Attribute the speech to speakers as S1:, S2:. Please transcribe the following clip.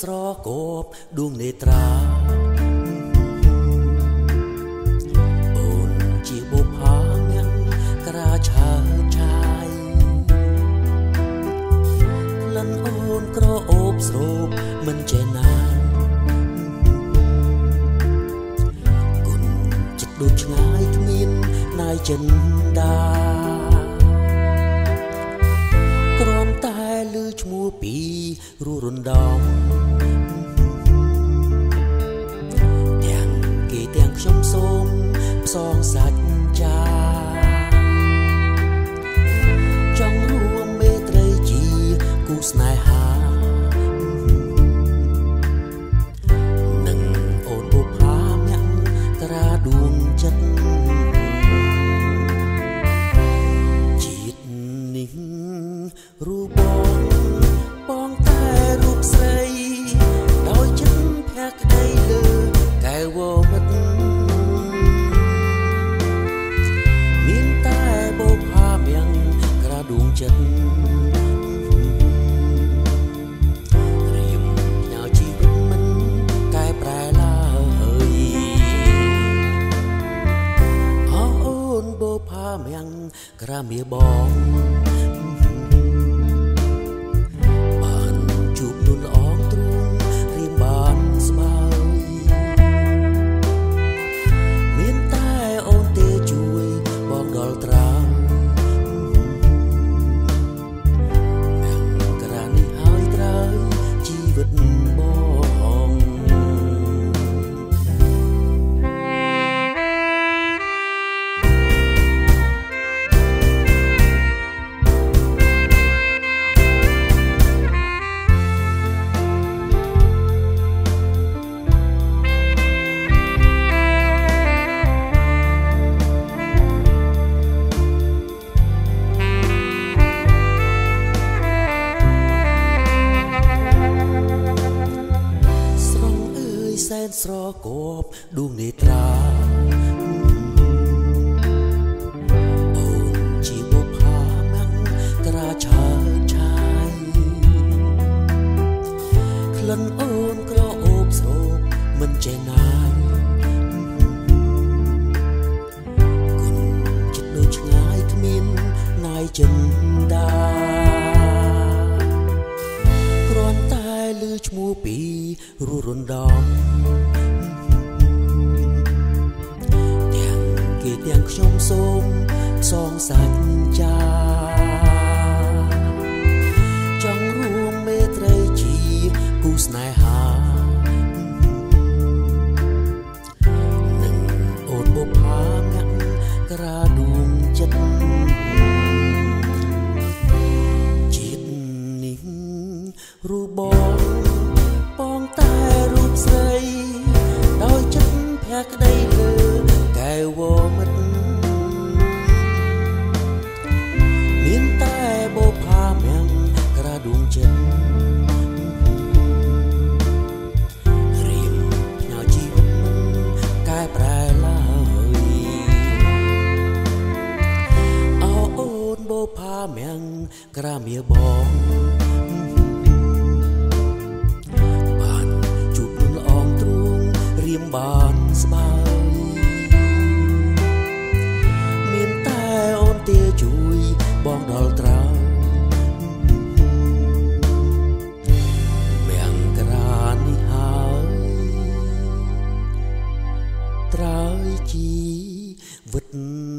S1: ស្រគប់ដួងនេត្រាអូនជាបុផាញ៉ាំក្រាឆើឆាយក្លិនអូនក្រអូបស្រូបមិនចេះណានគុណចិត្តដូចឆ្ងាយគ្មានណាយចិនដា ឈ្មោះពីរੂរំដំទាំងគេទាំងខ្ញុំសូមផ្សងសាច់ចាចង់រួមមេត្រីជាគូស្នេហានឹងអូនបុផាមាំងក្រាដួងចិត្តជាតិនេះរូប មៀងក្រាមៀបង សែនស្រគប់ដួងនេត្រាអូនជាបុផាមាំងក្រាឆើឆាយក្លិនអូនក្រអូបស្រូបមិនចេះណាយគុណចិត្តដូចឆ្ងាយគ្មានណាយចិនដាគ្រាន់តែឮឈ្មោះពីរੂរំដំ ទាំងខ្ញុំសូមផ្សងសាច់ចាចង់រួមមេត្រីជាគូស្នេហានឹងអូនបុផាមាក់ក្រាដួងចិត្តជាតិនេះរូបបងបងតែរូបស្រីដោយចិត្តភក្តី មៀងក្រាមៀបងបានជួបនឹងល្អងទ្រូងរៀមបានស្បើយមានតែអូនទាជួយបងដល់ត្រើយមៀងក្រានេះហើយត្រើយជីវិតបង